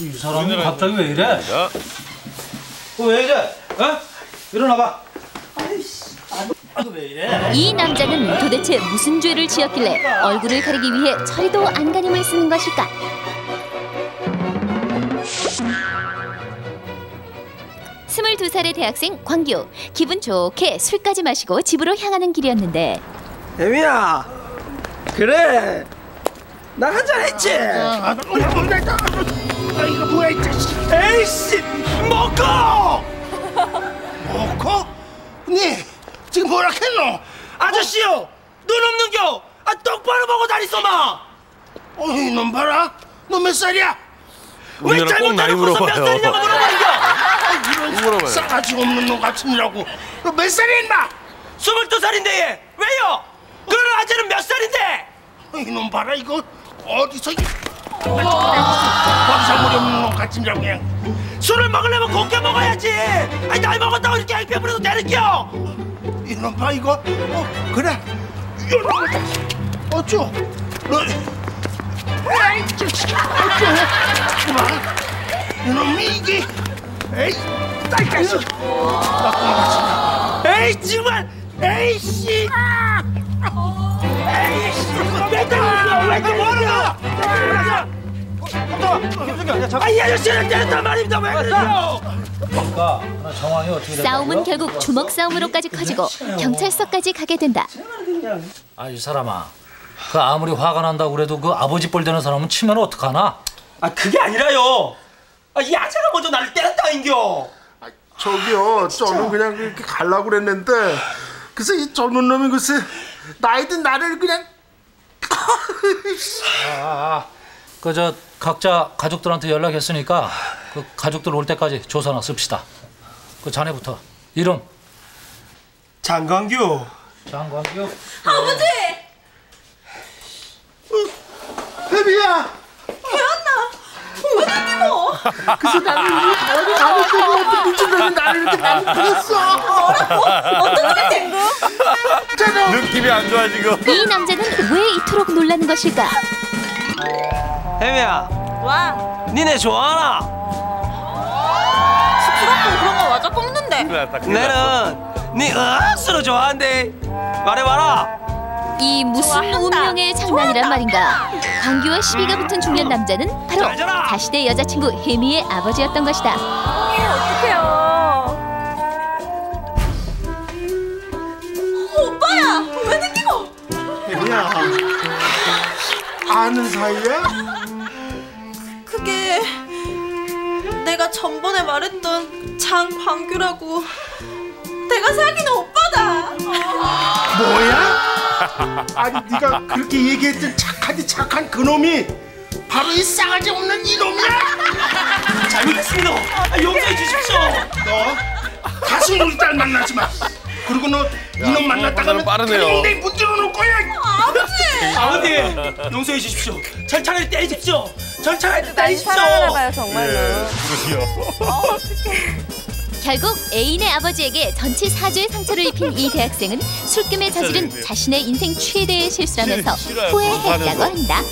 이 사람이 갑자기 왜 이래? 자, 어, 왜 이래? 어? 일어나봐. 아이고 왜 이래? 이 남자는 도대체 무슨 죄를 지었길래 얼굴을 가리기 위해 처리도 안간힘을 쓰는 것일까? 스물두 살의 대학생 광규. 기분 좋게 술까지 마시고 집으로 향하는 길이었는데. 애미야! 그래! 나 한잔 했지? 아, 아, 이거 뭐야 이 자식. 에이씨 먹고 먹고? 니 지금 뭐라 했노? 아저씨요 눈 없는겨. 아 똑바로 보고 다니소마. 어이 놈 봐라. 너 몇 살이야? 왜 잘못해놓고서 몇. 살이냐고 물어봐요 아, 이런. 싸가지 없는 놈 같으니라고. 너 몇 살이야 인마? 스물두 살인데 얘. 왜요? 그런 아재는 몇 살인데? 이놈 봐라 이거. 어디서 이- 버리장머리 없는 놈 같으니라고 그냥. 술을 먹으려면 곱게 먹어야지. 아니 나이 먹었다고 이렇게 앵패 부려도 되는겨? 이놈 봐 이거. 어 그래. 이놈 어쭈? 너 어쭈? 그만. 이놈이 이게 에이 딸까지 에이 정말. 에이 씨. 에이 씨. 왜 때리냐 왜 아이 때렸단 말입니다. 왜 됐다고요? 싸움은 결국 주먹 싸움으로까지 커지고 경찰서까지 가게 된다. 아 이 사람아. 그 아무리 화가 난다고 그래도 그 아버지 뻘 되는 사람은 치면 어떡하나? 아 그게 아니라요 아, 이 아재가 먼저 나를 때렸다인겨. 저기요, 저는 그냥 그렇게 가려고 그랬는데 글쎄 이 젊은 놈이 글쎄 나이든 나를 그냥 그저 각자 가족들한테 연락했으니까 그 가족들 올 때까지 조사나 씁시다. 그 자네부터. 이름? 장광규. 장광규. 혜비야. 글쎄 나는 가는 때고 어떻게 미친놈이 나를 이렇게 나를 그랬어. 느낌이 안 좋아 지금. 이 남자는 왜 이토록 놀라는 것일까? 혜미야 와 니네 좋아하나? 쑥스럽고 그런 거 맞아 뽑는데 큰일 났다. 큰일. 나는 니 억수로 좋아한대 말해봐라 이 무슨. 운명의 장난이란 말인가? 광규와 시비가 붙은 중년 남자는 바로. 다시대 여자친구 혜미의 아버지였던 것이다. 어떡해요 오빠야 왜 느끼고 혜비야. 아는 사이야? 그게 내가 전번에 말했던 장광규라고 내가 사귀는 오빠다 뭐야? 아니 네가 그렇게 얘기했던 착하디 착한 그놈이 바로 이 싸가지 없는 이놈이야? 잘못했습니다. 아, 용서해 주십시오. 너 다시 우리 딸 만나지 마. 그리고 너 이놈 만났다가는 빠르네요. 내 문질러 놓을 거야. 아버지! 용서해 주십시오. 절차를 때리십시오. 절차를 때리십시오. 정말로 결국 애인의 아버지에게 전치 사주의 상처를 입힌 이 대학생은 술김에 저지른 자신의 인생 최대의 실수라면서 싫어요, 후회했다고. 한다.